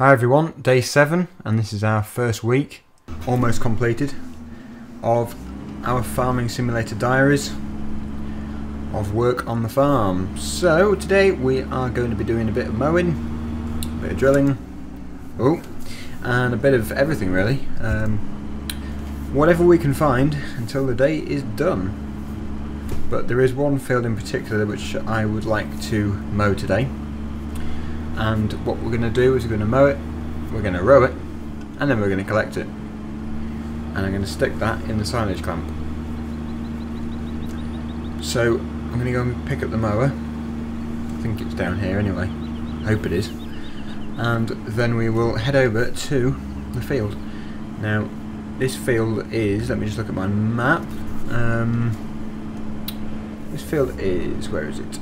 Hi everyone, day 7 and this is our first week, almost completed, of our farming simulator diaries of work on the farm. So today we are going to be doing a bit of mowing, a bit of drilling, oh, and a bit of everything really. Um, whatever we can find until the day is done. But there is one field in particular which I would like to mow today and what we're going to do is we're going to mow it, we're going to row it, and then we're going to collect it. And I'm going to stick that in the silage clamp. So I'm going to go and pick up the mower. I think it's down here anyway. Hope it is. And then we will head over to the field. Now, this field is, let me just look at my map. Um, this field is, where is it?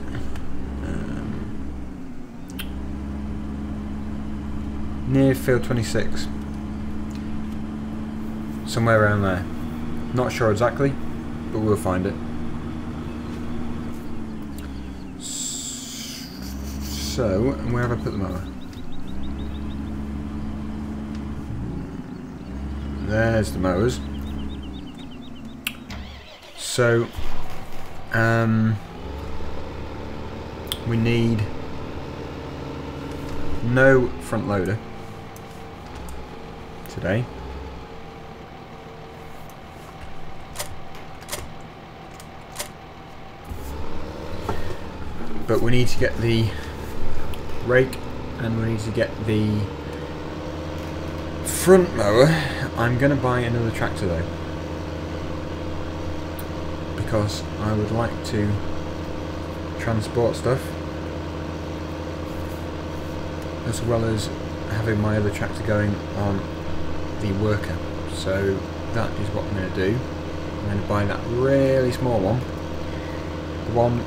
Near field 26 somewhere around there. Not sure exactly but we'll find it. So where have I put the mower there's the mowers. So um, we need no front loader today. But we need to get the rake and we need to get the front mower. I'm going to buy another tractor though. Because I would like to transport stuff as well as having my other tractor going on the worker. So that is what I'm going to do. I'm going to buy that really small one. The one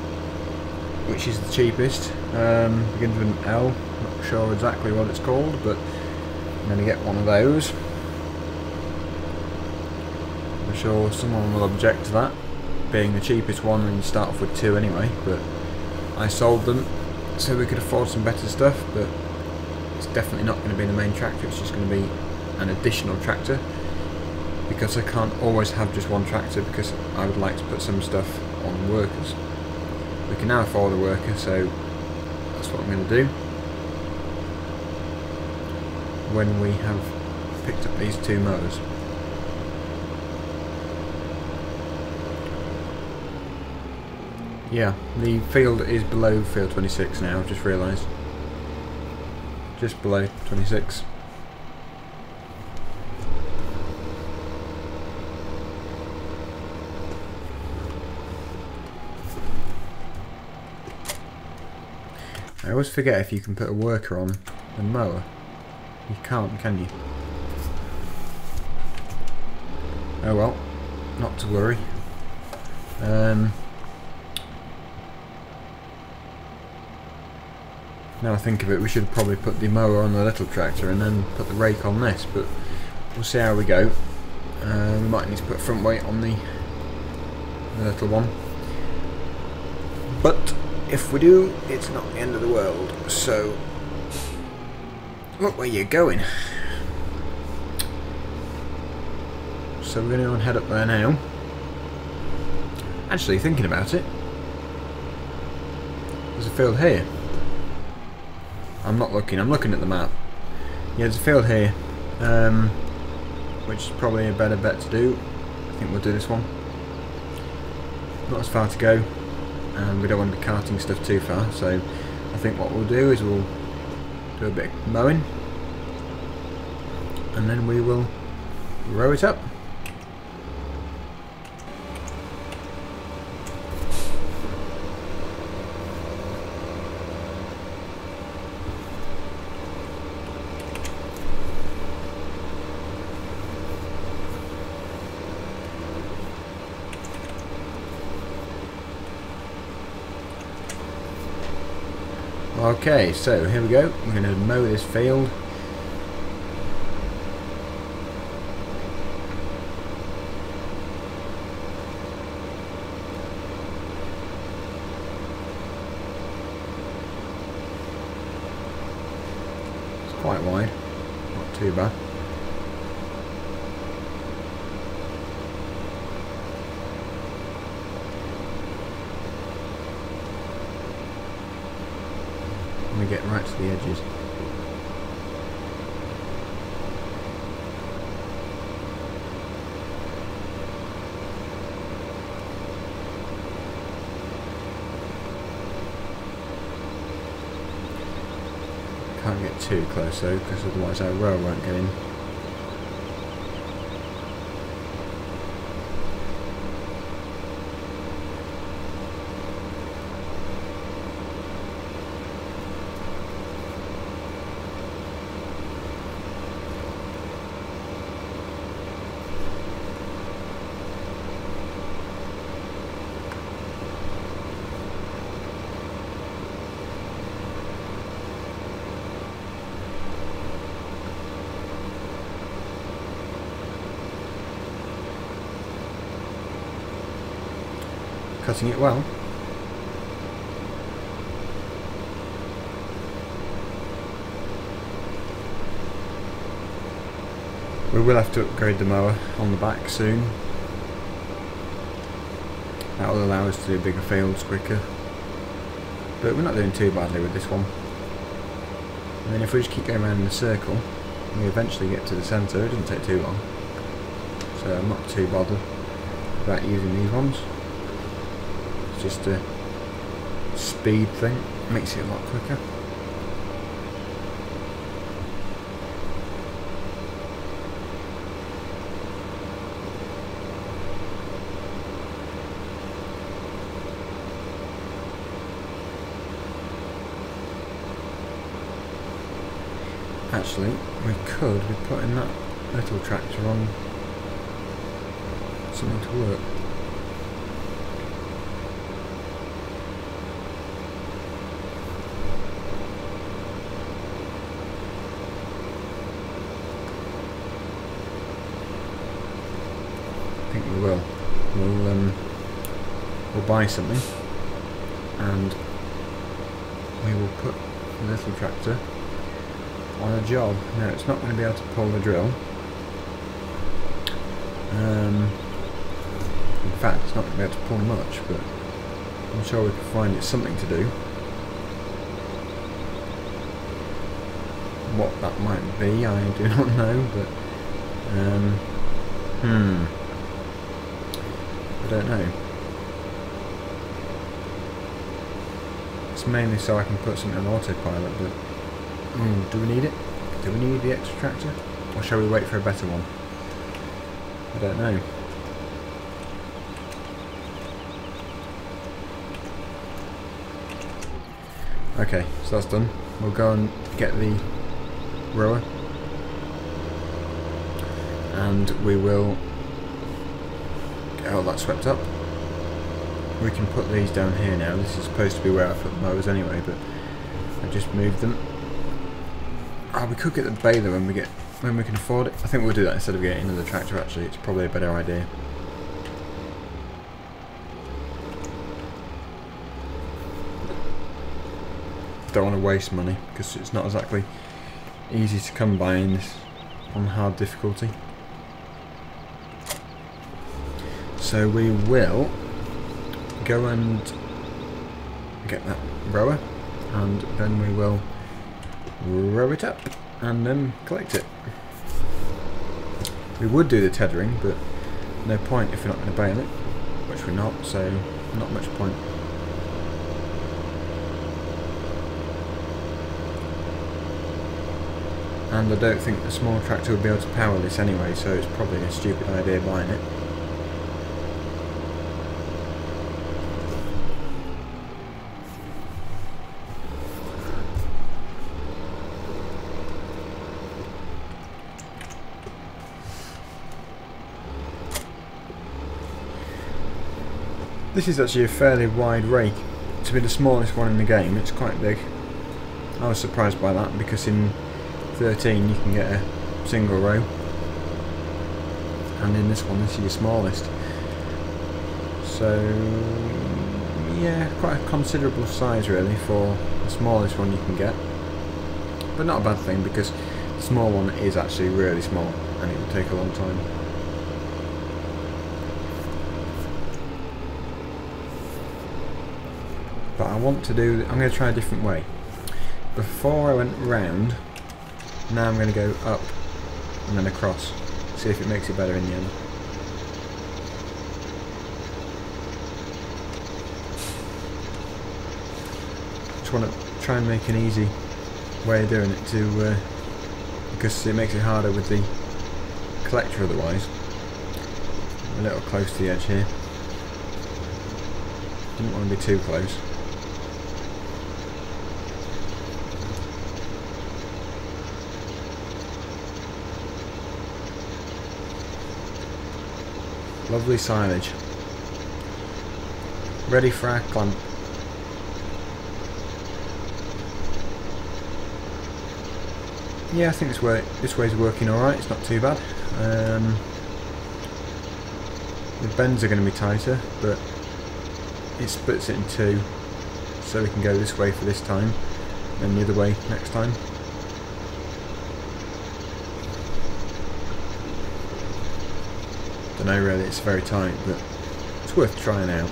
which is the cheapest. Um, begins with an L. Not sure exactly what it's called, but I'm going to get one of those. I'm sure someone will object to that, being the cheapest one and you start off with two anyway, but I sold them so we could afford some better stuff, but it's definitely not going to be the main tractor, it's just going to be an additional tractor because I can't always have just one tractor because I would like to put some stuff on workers. We can now afford a worker so that's what I'm going to do when we have picked up these two mowers. Yeah, the field is below field 26 now, I've just realised. Just below 26. I always forget if you can put a worker on the mower. You can't, can you? Oh well, not to worry. Um, now I think of it, we should probably put the mower on the little tractor and then put the rake on this, but we'll see how we go. Uh, we might need to put front weight on the, the little one. But if we do, it's not the end of the world. So, look where you're going. So we're going to head up there now. Actually, thinking about it, there's a field here. I'm not looking, I'm looking at the map. Yeah, there's a field here, um, which is probably a better bet to do. I think we'll do this one. Not as far to go and we don't want to be carting stuff too far so I think what we'll do is we'll do a bit of mowing and then we will row it up Okay, so here we go. We're going to mow this field. It's quite wide. too bad. We get right to the edges. Can't get too close though, because otherwise our rail won't get in. It well. We will have to upgrade the mower on the back soon. That will allow us to do bigger fields quicker. But we're not doing too badly with this one. And then if we just keep going around in a circle, we eventually get to the centre. It doesn't take too long. So I'm not too bothered about using these ones just a speed thing, makes it a lot quicker. Actually, we could be putting that little tractor on something to work. Buy something and we will put the little tractor on a job. Now it's not going to be able to pull the drill. Um, in fact it's not going to be able to pull much but I'm sure we can find it something to do. What that might be I do not know but um, hmm I don't know. It's mainly so I can put something on autopilot, but mm, do we need it? Do we need the extra tractor? Or shall we wait for a better one? I don't know. Okay, so that's done. We'll go and get the rower and we will get all that swept up we can put these down here now. This is supposed to be where I put mowers anyway, but I just moved them. Oh, we could get the baler when we get when we can afford it. I think we'll do that instead of getting another tractor. Actually, it's probably a better idea. Don't want to waste money because it's not exactly easy to come by in this on hard difficulty. So we will go and get that rower and then we will row it up and then collect it. We would do the tedding but no point if we're not going to bale it, which we're not, so not much point. And I don't think the small tractor would be able to power this anyway, so it's probably a stupid idea buying it. This is actually a fairly wide rake. To be the smallest one in the game, it's quite big. I was surprised by that because in 13 you can get a single row. And in this one, this is your smallest. So, yeah, quite a considerable size really for the smallest one you can get. But not a bad thing because The small one is actually really small and it will take a long time. But I want to do, I'm going to try a different way. Before I went round, now I'm going to go up and then across. See if it makes it better in the end. Just want to try and make an easy way of doing it to uh, because it makes it harder with the collector otherwise. A little close to the edge here. Didn't want to be too close. Lovely silage. Ready for our clamp. Yeah, I think this way this way's working alright, it's not too bad. Um, the bends are going to be tighter, but it splits it in two, so we can go this way for this time, and the other way next time. Don't know really, it's very tight, but it's worth trying out.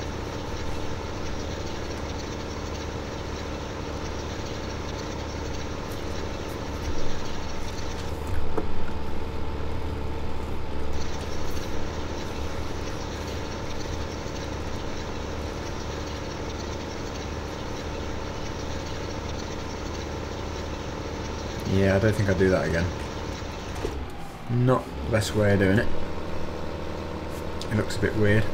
Yeah, I don't think I'll do that again. Not the best way of doing it. It looks a bit weird.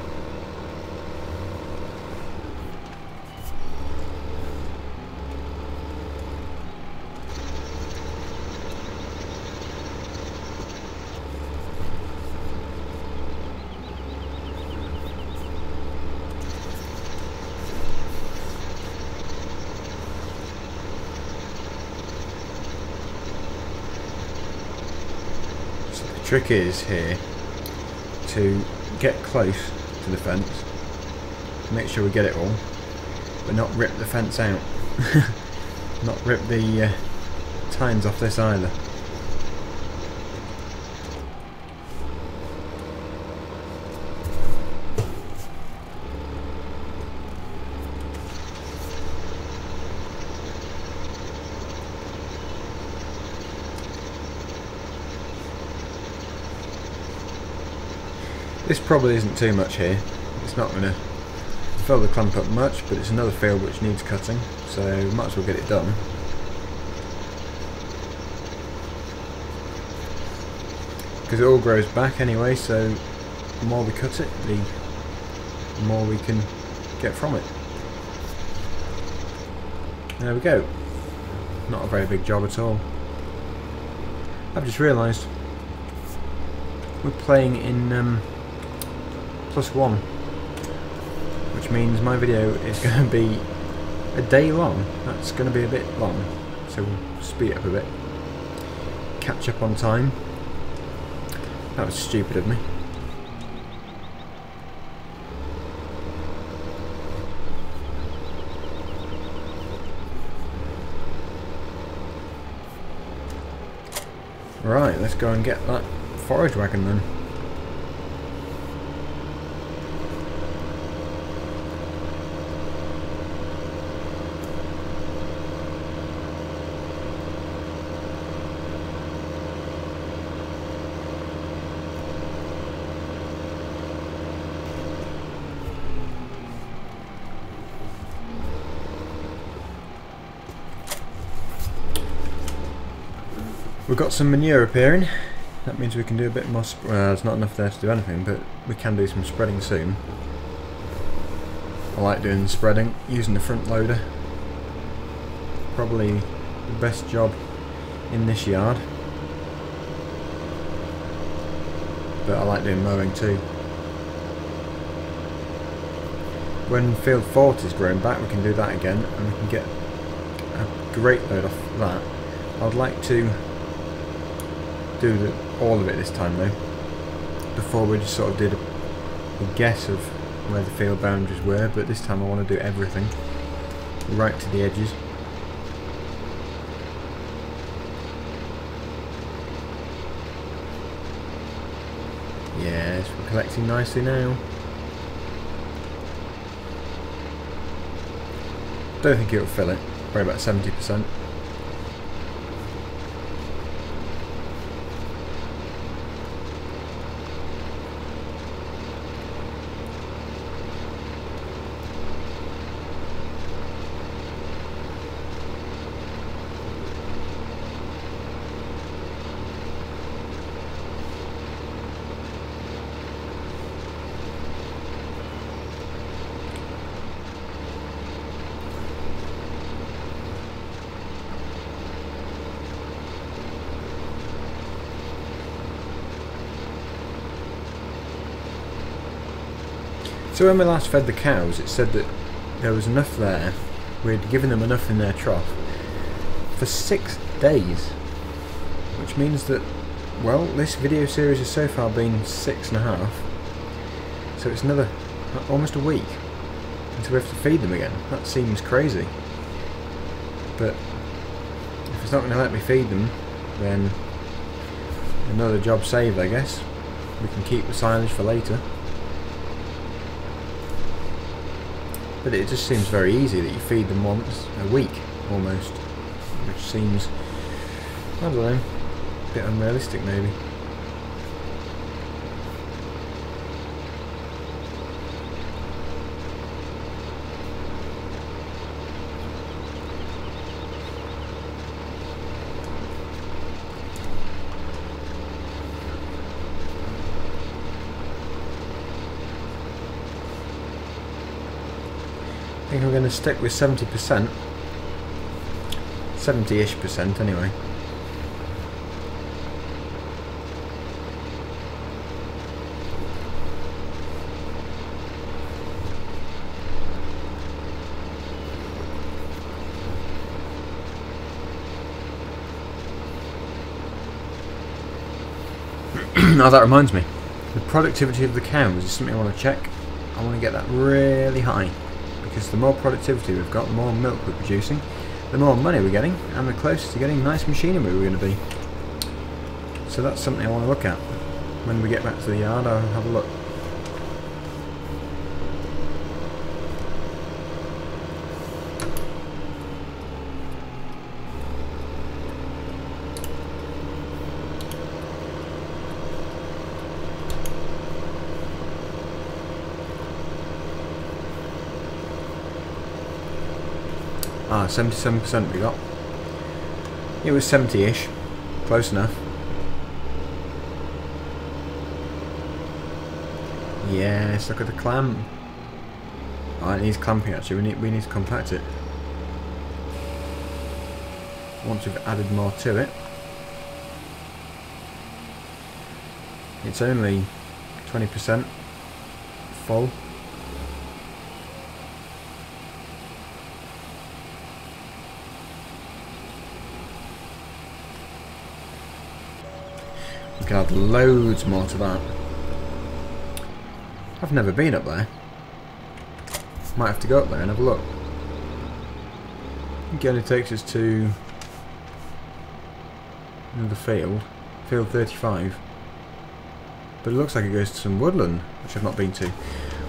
So the trick is here to get close to the fence, make sure we get it all, but not rip the fence out. not rip the uh, tines off this either. This probably isn't too much here. It's not going to fill the clamp up much, but it's another field which needs cutting, so might as well get it done. Because it all grows back anyway, so the more we cut it, the more we can get from it. There we go. Not a very big job at all. I've just realised we're playing in um, plus one which means my video is going to be a day long. That's going to be a bit long so we'll speed up a bit. Catch up on time. That was stupid of me. Right, let's go and get that forage wagon then. We've got some manure appearing. That means we can do a bit more. well, there's not enough there to do anything, but we can do some spreading soon. I like doing the spreading using the front loader. Probably the best job in this yard. But I like doing mowing too. When field 40 is growing back, we can do that again, and we can get a great load off that. I'd like to do the, all of it this time though. Before we just sort of did a, a guess of where the field boundaries were, but this time I want to do everything. Right to the edges. Yes, we're collecting nicely now. Don't think it'll fill it. Probably about 70%. So when we last fed the cows, it said that there was enough there. We had given them enough in their trough for six days, which means that, well, this video series has so far been six and a half. So it's another, uh, almost a week until we have to feed them again. That seems crazy. But if it's not going to let me feed them, then another job saved, I guess. We can keep the silage for later. But it just seems very easy that you feed them once a week, almost. Which seems, I don't know, a bit unrealistic maybe. I think I'm going to stick with 70%. 70-ish percent anyway. now that reminds me. The productivity of the cows is something I want to check. I want to get that really high because the more productivity we've got, the more milk we're producing, the more money we're getting, and the closer to getting nice machinery we're going to be. So that's something I want to look at. When we get back to the yard, I'll have a look. Ah, 77% we got. It was 70-ish. Close enough. Yes, look at the clamp. Oh, it needs clamping actually. We need we need to compact it. Once we've added more to it. It's only 20% full. Add loads more to that. I've never been up there. Might have to go up there and have a look. Think it takes us to another field. Field 35. But it looks like it goes to some woodland, which I've not been to.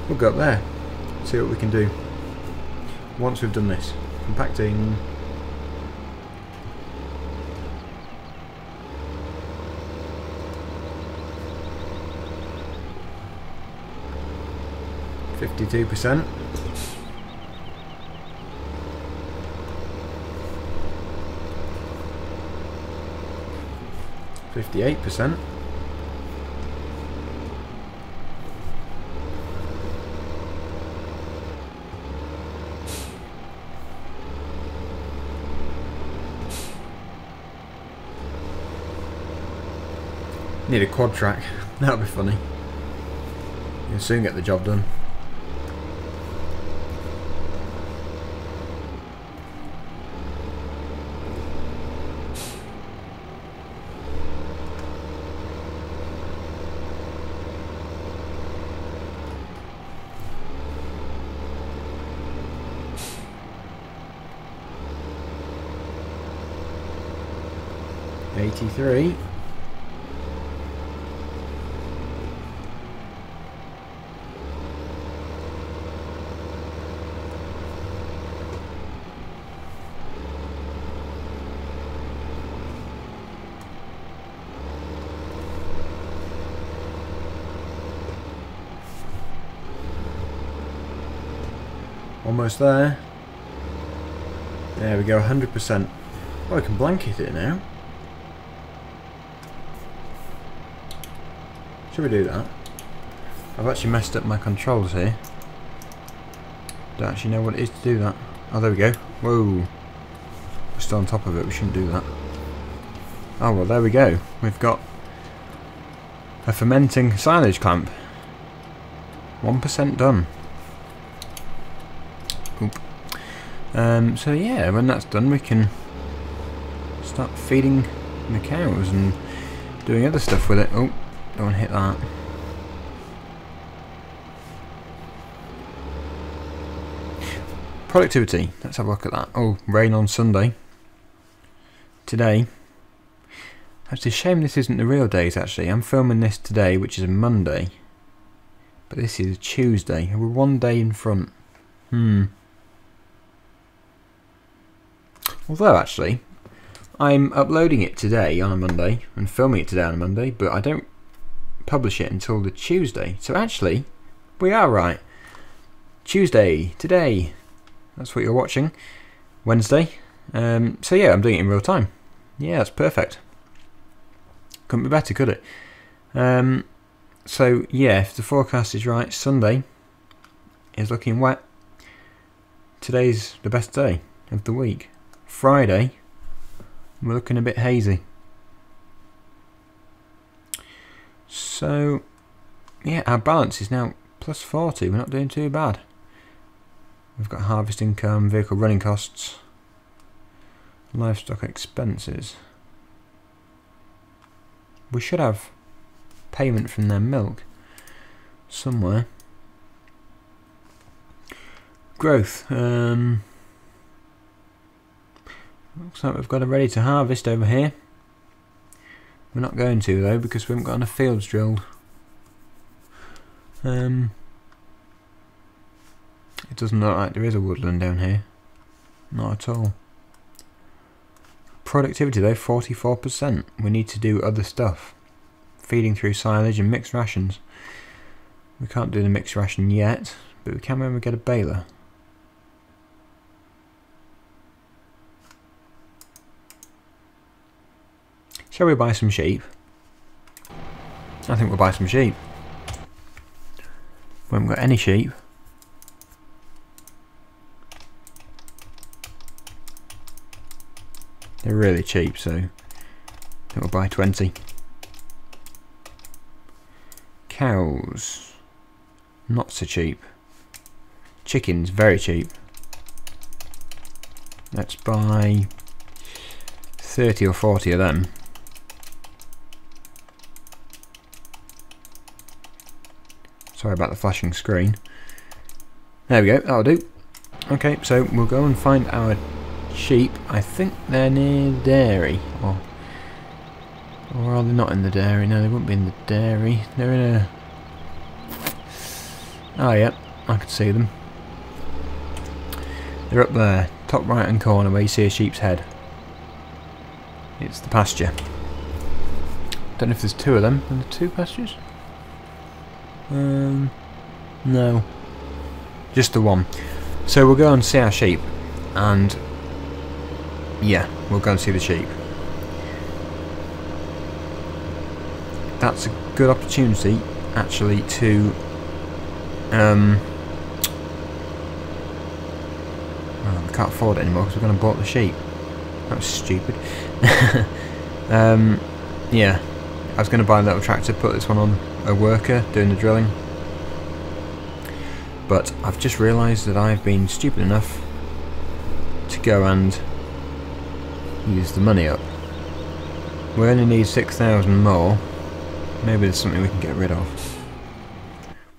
We'll go up there, see what we can do. Once we've done this. Compacting Fifty-two percent. Fifty-eight percent. Need a quad track. That'll be funny. You'll soon get the job done. three. Almost there. There we go, 100%. Well, I can blanket it now. Should we do that? I've actually messed up my controls here. Don't actually know what it is to do that. Oh, there we go. Whoa. We're still on top of it. We shouldn't do that. Oh, well, there we go. We've got a fermenting silage clamp. 1% done. Oop. Um, so yeah, when that's done we can start feeding the cows and doing other stuff with it. Oh, don't want to hit that. Productivity. Let's have a look at that. Oh, rain on Sunday. Today. It's a shame this isn't the real days actually. I'm filming this today, which is a Monday. But this is a Tuesday. We're one day in front. Hmm. Although actually, I'm uploading it today on a Monday and filming it today on a Monday, but I don't publish it until the Tuesday. So actually, we are right. Tuesday, today. That's what you're watching. Wednesday. Um, so yeah, I'm doing it in real time. Yeah, that's perfect. Couldn't be better, could it? Um, so yeah, if the forecast is right, Sunday is looking wet. Today's the best day of the week. Friday, we're looking a bit hazy. So, yeah, our balance is now plus 40. We're not doing too bad. We've got harvest income, vehicle running costs, livestock expenses. We should have payment from their milk somewhere. Growth. Um, looks like we've got a ready to harvest over here. We're not going to though because we haven't got enough fields drilled. Um, it doesn't look like there is a woodland down here. Not at all. Productivity though, 44%. We need to do other stuff. Feeding through silage and mixed rations. We can't do the mixed ration yet, but we can when we get a baler. Shall we buy some sheep? I think we'll buy some sheep. We haven't got any sheep. They're really cheap, so we'll buy 20. Cows. Not so cheap. Chickens, very cheap. Let's buy 30 or 40 of them. Sorry about the flashing screen. There we go, that'll do. Okay, so we'll go and find our sheep. I think they're near dairy. Or, or are they not in the dairy? No, they wouldn't be in the dairy. They're in a... Oh, yeah. I can see them. They're up there. Top right hand corner where you see a sheep's head. It's the pasture. Don't know if there's two of them. Are there two pastures? Um, no. Just the one. So we'll go and see our sheep. And yeah, we'll go and see the sheep. That's a good opportunity, actually, to um, we can't afford it anymore because we're going to bought the sheep. That was stupid. um, yeah, I was going to buy a little tractor, put this one on a worker doing the drilling. But I've just realised that I've been stupid enough to go and use the money up. We only need 6,000 more. Maybe there's something we can get rid of.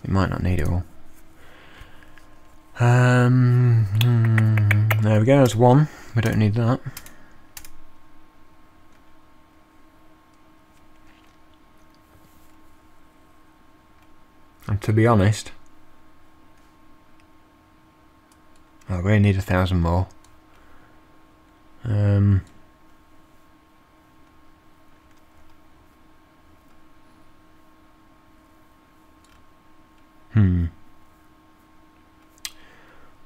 We might not need it all. Um, hmm, there we go, there's one. We don't need that. And to be honest, we only need a thousand more. Um, Hmm.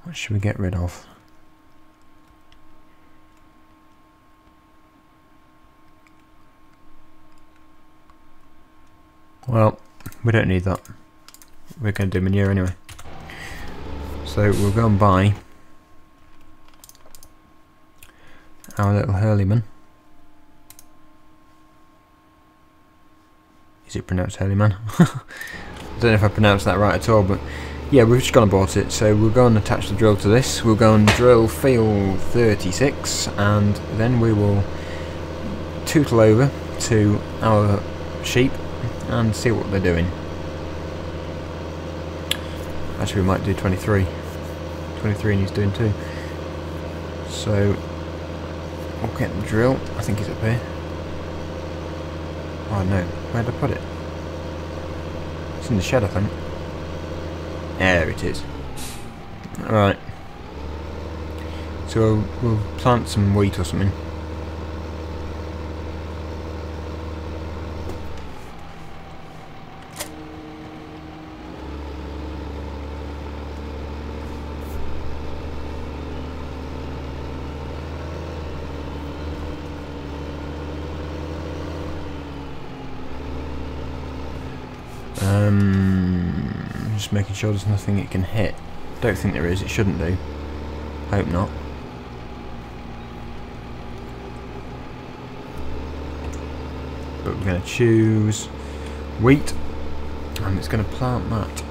What should we get rid of? Well, we don't need that. We're going to do manure anyway. So we'll go and buy our little Hürlimann. Is it pronounced Hürlimann? I don't know if I pronounced that right at all, but yeah, we've just gone and bought it. So we'll go and attach the drill to this. We'll go and drill field 36, and then we will tootle over to our sheep and see what they're doing. Actually, we might do 23. 23 and he's doing two. So, we'll get the drill. I think he's up here. Oh no, where'd I put it? It's in the shed, I think. There it is. Alright. So we'll plant some wheat or something. Making sure there's nothing it can hit. Don't think there is, it shouldn't do. Hope not. But we're going to choose wheat and it's going to plant that.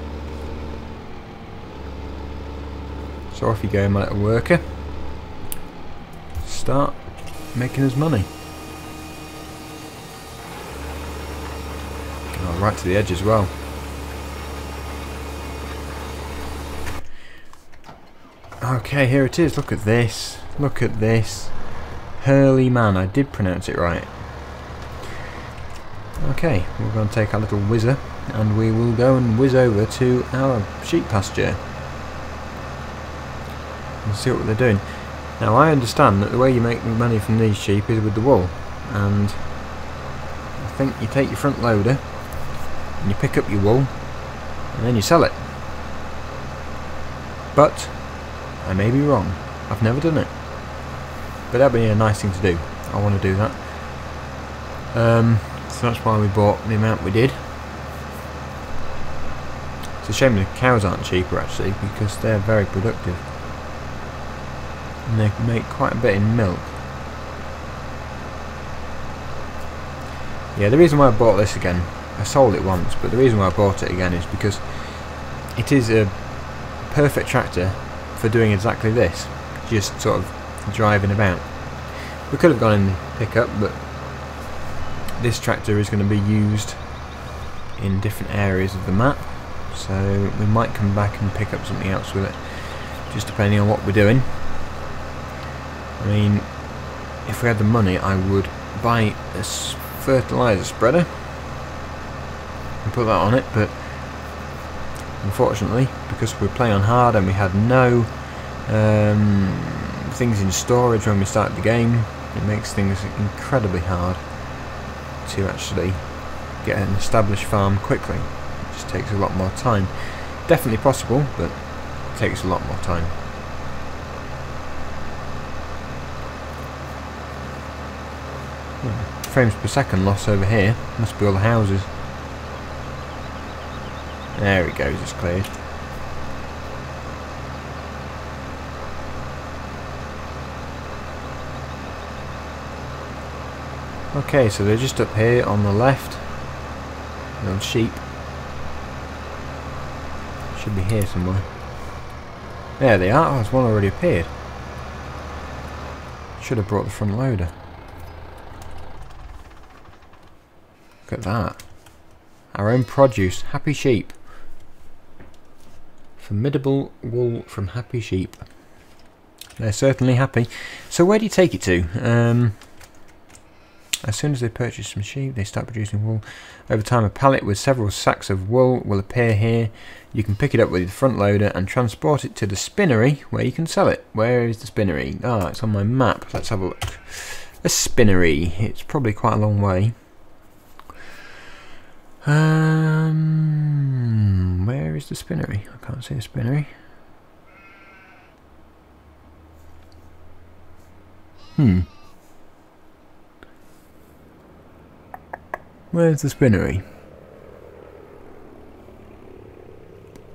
So off you go my little worker. Start making us money. Oh, right to the edge as well. Okay, here it is. Look at this. Look at this. Hürlimann. I did pronounce it right. Okay, we're going to take our little whizzer and we will go and whiz over to our sheep pasture and see what they're doing. Now I understand that the way you make money from these sheep is with the wool and I think you take your front loader and you pick up your wool and then you sell it. But I may be wrong. I've never done it. But that'd be a nice thing to do. I want to do that. Um, so that's why we bought the amount we did. It's a shame the cows aren't cheaper actually because they're very productive. And they make quite a bit in milk. Yeah, the reason why I bought this again I sold it once, but the reason why I bought it again is because it is a perfect tractor for doing exactly this, just sort of driving about. We could have gone in pickup, but this tractor is going to be used in different areas of the map, so we might come back and pick up something else with it, just depending on what we're doing. I mean, if we had the money, I would buy a fertilizer spreader and put that on it, but unfortunately, because we are playing on hard and we had no um, things in storage when we started the game, it makes things incredibly hard to actually get an established farm quickly. It just takes a lot more time. Definitely possible, but it takes a lot more time. Hmm. Frames per second loss over here. Must be all the houses. There it goes, it's cleared. Okay, so they're just up here on the left. Little sheep. Should be here somewhere. There they are. Oh, there's one already appeared. Should have brought the front loader. Look at that. Our own produce. Happy sheep. Formidable wool from happy sheep. They're certainly happy. So where do you take it to? Um, as soon as they purchase some sheep, they start producing wool. Over time, a pallet with several sacks of wool will appear here. You can pick it up with your front loader and transport it to the spinnery where you can sell it. Where is the spinnery? Ah, it's on my map. Let's have a look. A spinnery. It's probably quite a long way. Um, where is the spinnery? I can't see the spinnery. Hmm. Where's the spinnery?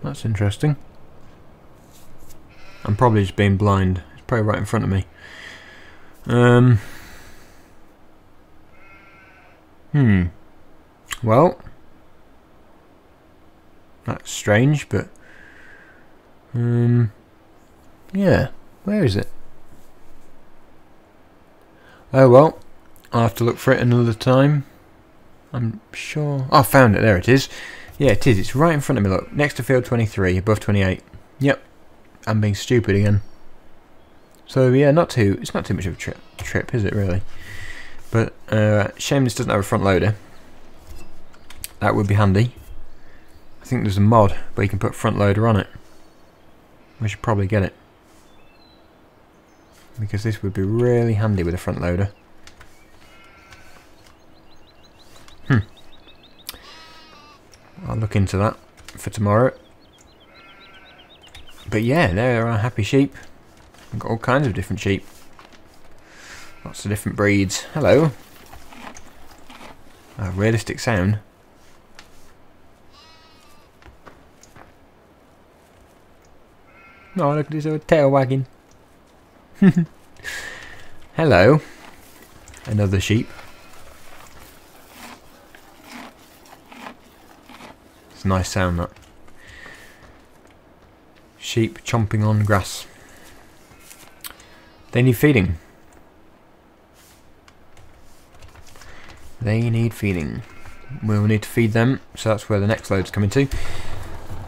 That's interesting. I'm probably just being blind. It's probably right in front of me. Um. Hmm. Well, that's strange, but... Um. Yeah. Where is it? Oh well. I'll have to look for it another time. I'm sure... Oh, I found it. There it is. Yeah, it is. It's right in front of me. Look, next to field 23, above 28. Yep. I'm being stupid again. So yeah, not too. It's not too much of a trip, trip is it really? But uh, shame this doesn't have a front loader. That would be handy. I think there's a mod where you can put front loader on it. We should probably get it. Because this would be really handy with a front loader. Hmm. I'll look into that for tomorrow. But yeah, there are happy sheep. I've got all kinds of different sheep. Lots of different breeds. Hello. A realistic sound. Oh, look at his little tail wagging. Hello. Another sheep. It's a nice sound that. Sheep chomping on grass. They need feeding. They need feeding. We'll need to feed them, so that's where the next load's coming to.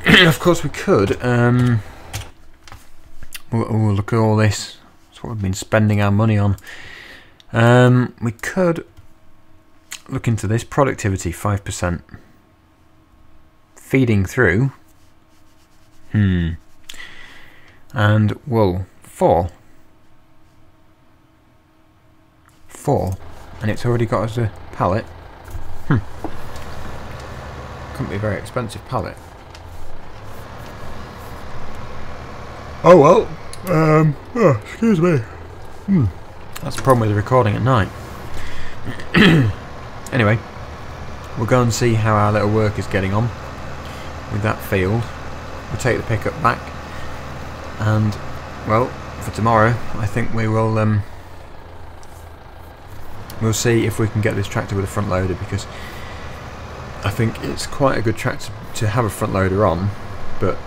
of course we could. Um, oh, look at all this. That's what we've been spending our money on. Um, we could look into this. Productivity, 5%. Feeding through. Hmm. And wool, 4. 4. And it's already got us a pallet. Hmm. Couldn't be a very expensive pallet. Oh well. Um, oh, excuse me. Hmm. That's the problem with the recording at night. anyway, we'll go and see how our little work is getting on with that field. We'll take the pickup back and, well, for tomorrow, I think we will, um, we'll see if we can get this tractor with a front loader because I think it's quite a good tractor to have a front loader on, but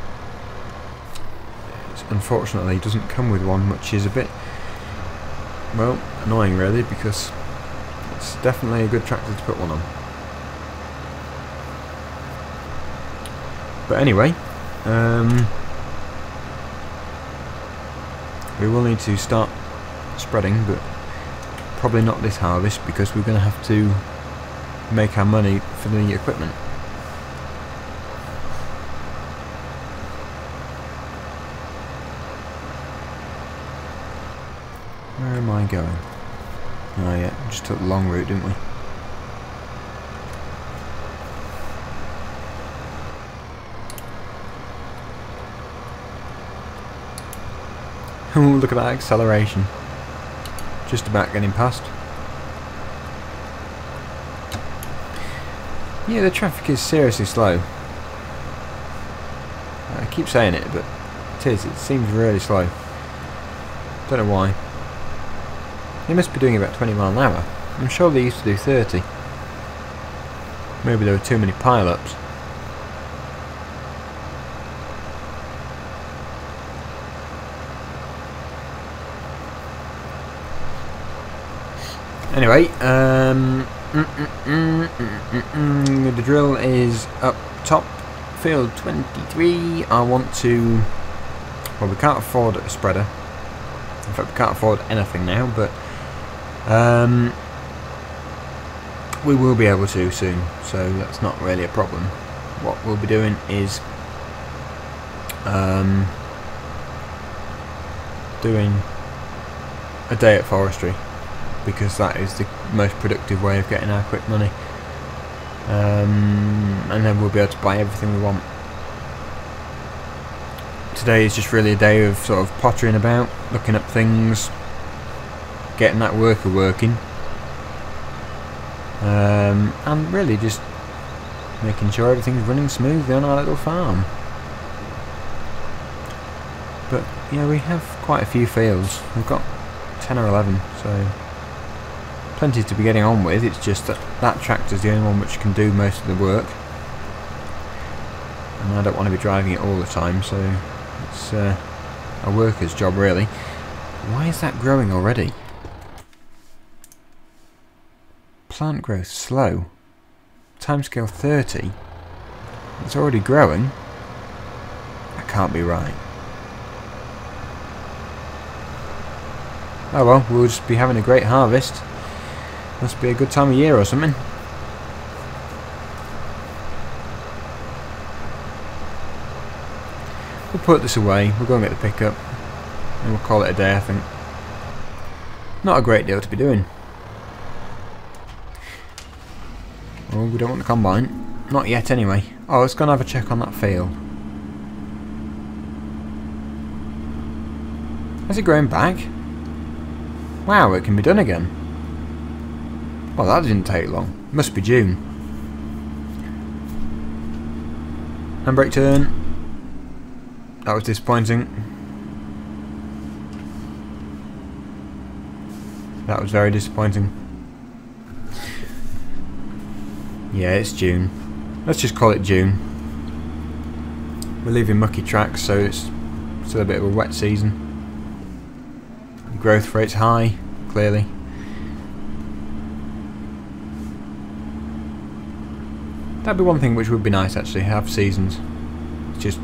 unfortunately doesn't come with one, which is a bit, well, annoying really, because it's definitely a good tractor to put one on. But anyway, um, we will need to start spreading, but probably not this harvest because we're going to have to make our money for the new equipment. I going? Oh yeah, just took the long route, didn't we? Ooh, look at that acceleration. Just about getting past. Yeah, the traffic is seriously slow. I keep saying it, but it is. It seems really slow. Don't know why. They must be doing about 20 mile an hour. I'm sure they used to do 30. Maybe there were too many pile-ups. Anyway, um, mm mm mm, mm, mm, the drill is up top, field 23. I want to, well we can't afford a spreader. In fact we can't afford anything now, but um, we will be able to soon, so that's not really a problem. What we'll be doing is um, doing a day at forestry because that is the most productive way of getting our quick money. Um, and then we'll be able to buy everything we want. Today is just really a day of sort of pottering about, looking up things, getting that worker working. Um, and really just making sure everything's running smoothly on our little farm. But yeah, we have quite a few fields. We've got 10 or 11, so plenty to be getting on with. It's just that that tractor's the only one which can do most of the work. And I don't want to be driving it all the time, so it's uh, a worker's job really. Why is that growing already? Plant growth slow. Timescale 30. It's already growing. I can't be right. Oh well, we'll just be having a great harvest. Must be a good time of year or something. We'll put this away, we'll go and get the pickup, and we'll call it a day I think. Not a great deal to be doing. We don't want the combine. Not yet anyway. Oh, let's go and have a check on that field. Has it grown back? Wow, it can be done again. Well, that didn't take long. Must be June. Handbrake turn. That was disappointing. That was very disappointing. Yeah, it's June. Let's just call it June. We're leaving mucky tracks, so it's still a bit of a wet season. Growth rate's high, clearly. That'd be one thing which would be nice actually, have seasons. Just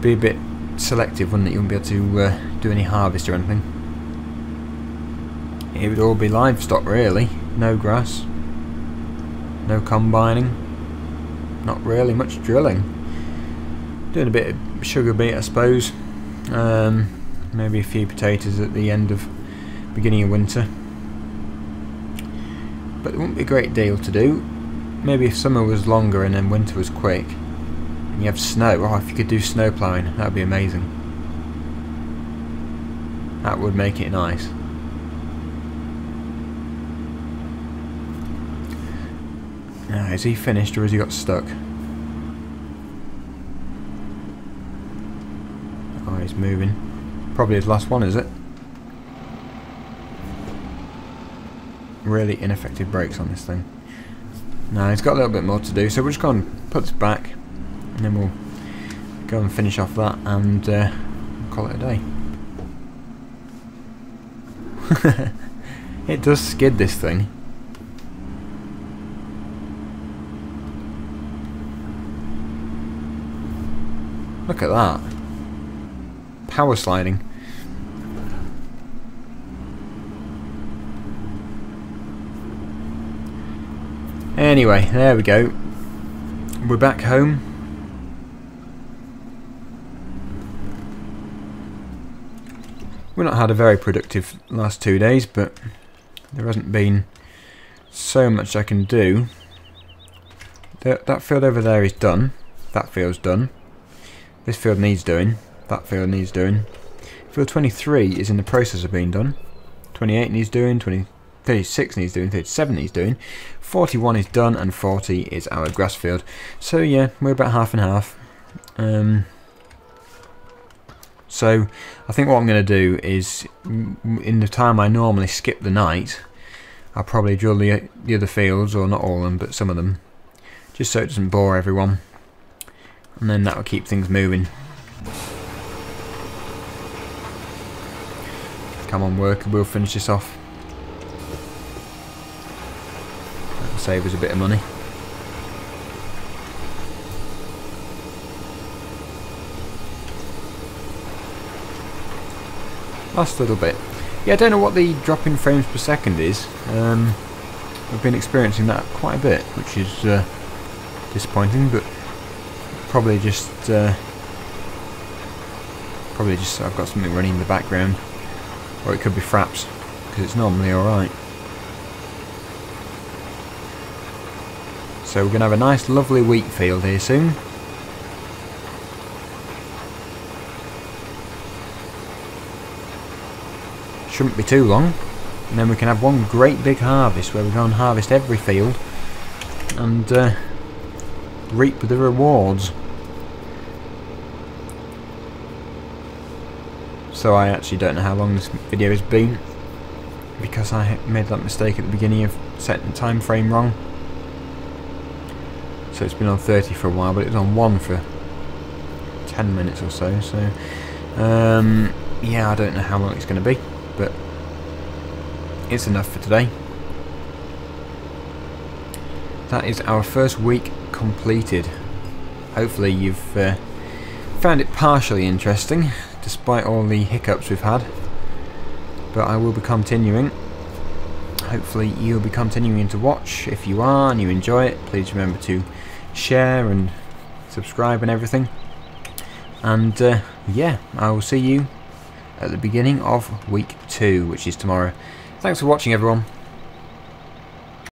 be a bit selective, wouldn't it? You wouldn't be able to uh, do any harvest or anything. It would all be livestock really, no grass. No combining. Not really much drilling. Doing a bit of sugar beet, I suppose. Um, maybe a few potatoes at the end of beginning of winter. But it wouldn't be a great deal to do. Maybe if summer was longer and then winter was quick. And you have snow. Oh, if you could do snow ploughing, that would be amazing. That would make it nice. Now, is he finished or has he got stuck? Oh, he's moving. Probably his last one, is it? Really ineffective brakes on this thing. No, he's got a little bit more to do, so we'll just go and put this back, and then we'll go and finish off that and uh, call it a day. it does skid this thing. Look at that. Power sliding. Anyway, there we go. We're back home. We've not had a very productive last two days, but there hasn't been so much I can do. That, that field over there is done. That field's done. This field needs doing. That field needs doing. Field 23 is in the process of being done. 28 needs doing. 20, 36 needs doing. 37 needs doing. 41 is done and 40 is our grass field. So yeah, we're about half and half. Um, so I think what I'm going to do is, in the time I normally skip the night, I'll probably drill the, the other fields, or not all of them, but some of them, just so it doesn't bore everyone and then that will keep things moving. Come on work, we'll finish this off. That'll save us a bit of money. Last little bit. Yeah, I don't know what the drop in frames per second is. Um, I've been experiencing that quite a bit, which is uh, disappointing, but probably just uh, probably just I've got something running in the background or it could be fraps because it's normally alright. So we're going to have a nice lovely wheat field here soon. Shouldn't be too long. And then we can have one great big harvest where we go and harvest every field. And uh, reap the rewards. So I actually don't know how long this video has been because I made that mistake at the beginning of setting the time frame wrong. So it's been on 30 for a while, but it was on 1 for 10 minutes or so. So um, yeah, I don't know how long it's going to be, but it's enough for today. That is our first week completed. Hopefully you've uh, found it partially interesting, despite all the hiccups we've had. But I will be continuing. Hopefully you'll be continuing to watch. If you are and you enjoy it, please remember to share and subscribe and everything. And uh, yeah, I will see you at the beginning of week two, which is tomorrow. Thanks for watching everyone.